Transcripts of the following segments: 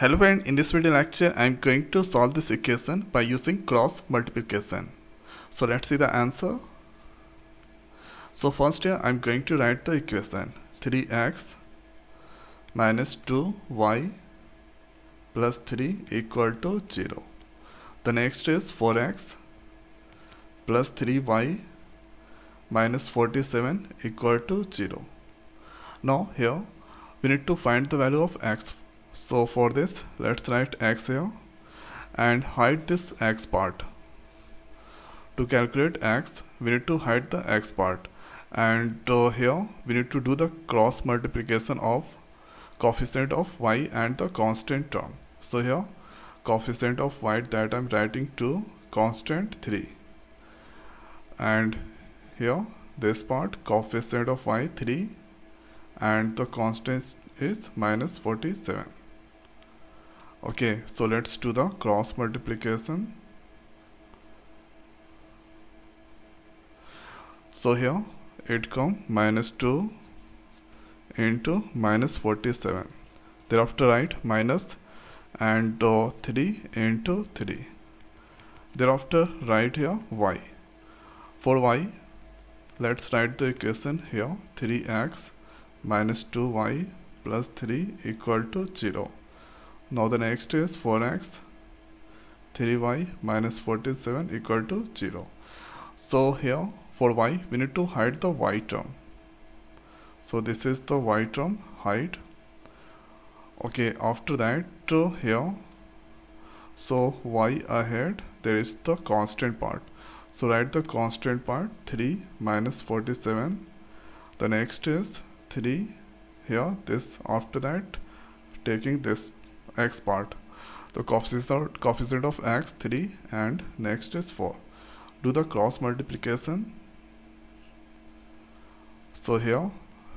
Hello friend, in this video lecture I am going to solve this equation by using cross multiplication. So let's see the answer. So first here I am going to write the equation 3x minus 2y plus 3 equal to 0. The next is 4x plus 3y minus 47 equal to 0. Now here we need to find the value of x so for this let's write x here and hide this x part. To calculate x we need to hide the x part. And uh, here we need to do the cross multiplication of coefficient of y and the constant term. So here coefficient of y that I'm writing to constant 3 and here this part coefficient of y 3 and the constant is minus 47 okay so let's do the cross multiplication. So here it come minus 2 into minus 47 thereafter write minus and uh, 3 into 3 thereafter write here y. For y let's write the equation here. 3x minus 2y plus 3 equal to 0 now the next is 4x 3y minus 47 equal to 0. So here for y we need to hide the y term. So this is the y term hide. Okay after that here so y ahead there is the constant part. So write the constant part 3 minus 47. The next is 3 here this after that taking this x part. The coefficient, of x 3 and next is 4 do the cross multiplication. So here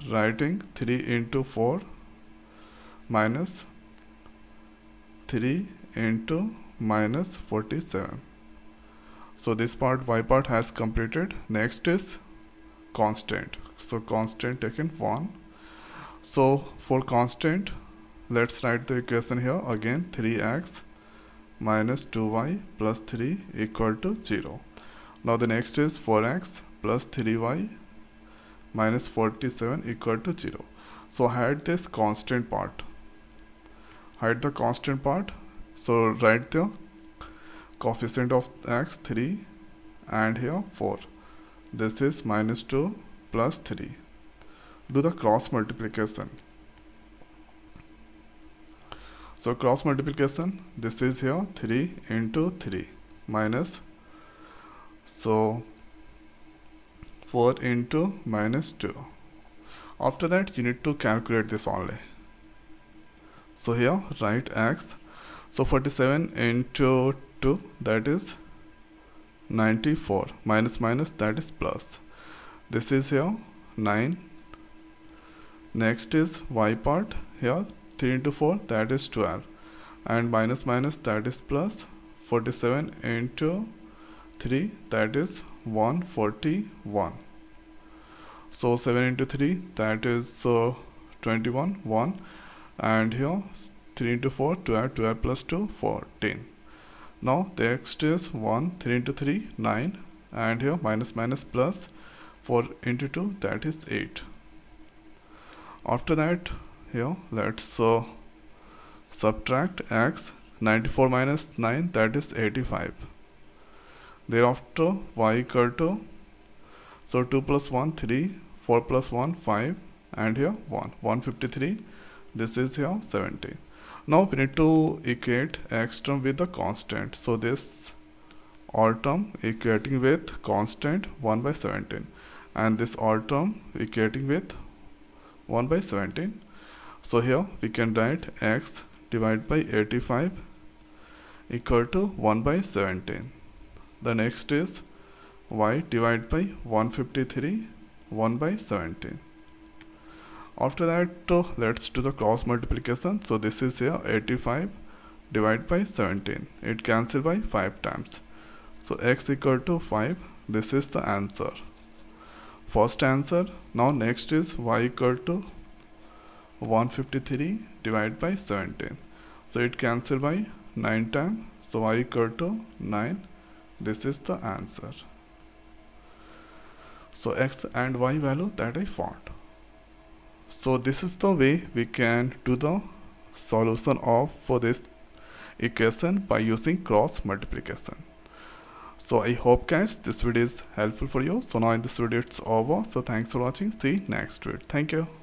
writing 3 into 4 minus 3 into minus 47 so this part y part has completed. Next is constant. So constant taken 1 so for constant let's write the equation here. Again 3x minus 2y plus 3 equal to 0 now the next is 4x plus 3y minus 47 equal to 0 so hide this constant part. Hide the constant part. So write the coefficient of x 3 and here 4 this is minus 2 plus 3 do the cross multiplication so cross multiplication this is here 3 into 3 minus so 4 into minus 2 after that you need to calculate this only. So here write x so 47 into 2 that is 94 minus minus that is plus. This is here 9 next is y part here 3 into 4 that is 12 and minus minus that is plus 47 into 3 that is 141 so 7 into 3 that is uh, 21 1 and here 3 into 4 12 12 plus 2 14 now the next is 1 3 into 3 9 and here minus minus plus 4 into 2 that is 8 after that here. Let's uh, subtract x 94 minus 9 that is 85 thereafter y equal to so 2 plus 1 3 4 plus 1 5 and here 1 153 this is here 70 now we need to equate x term with the constant. So this all term equating with constant 1 by 17 and this all term equating with 1 by 17 so here we can write x divided by 85 equal to 1 by 17. The next is y divided by 153 1 by 17. After that uh, let's do the cross multiplication. So this is here 85 divided by 17. It cancels by 5 times. So x equal to 5. This is the answer. First answer. Now next is y equal to 153 divided by 17 so it cancel by 9 times. So y equal to 9 this is the answer. So x and y value that I found so this is the way we can do the solution of for this equation by using cross multiplication. So I hope guys this video is helpful for you. So now in this video it's over. So thanks for watching. See next video. Thank you